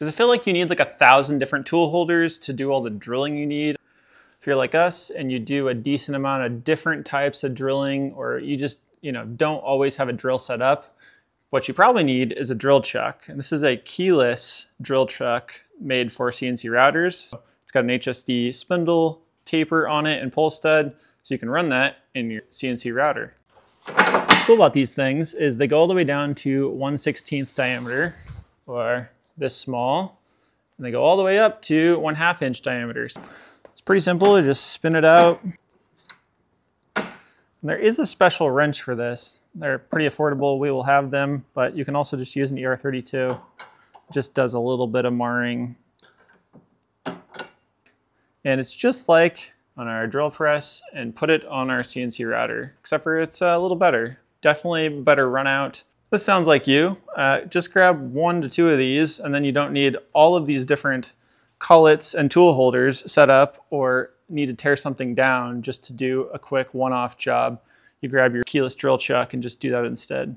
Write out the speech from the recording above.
Because it feel like you need like a thousand different tool holders to do all the drilling you need. If you're like us and you do a decent amount of different types of drilling or you just, you know, don't always have a drill set up, what you probably need is a drill chuck. And this is a keyless drill chuck made for CNC routers. It's got an HSD spindle, taper on it, and pull stud, so you can run that in your CNC router. What's cool about these things is they go all the way down to 1 16th diameter, or this small, and they go all the way up to 1 half inch diameters. It's pretty simple, you just spin it out. And there is a special wrench for this. They're pretty affordable, we will have them, but you can also just use an ER32. It just does a little bit of marring. And it's just like on our drill press and put it on our CNC router, except for it's a little better. Definitely better run out. This sounds like you. Uh, just grab one to two of these and then you don't need all of these different collets and tool holders set up or need to tear something down just to do a quick one-off job. You grab your keyless drill chuck and just do that instead.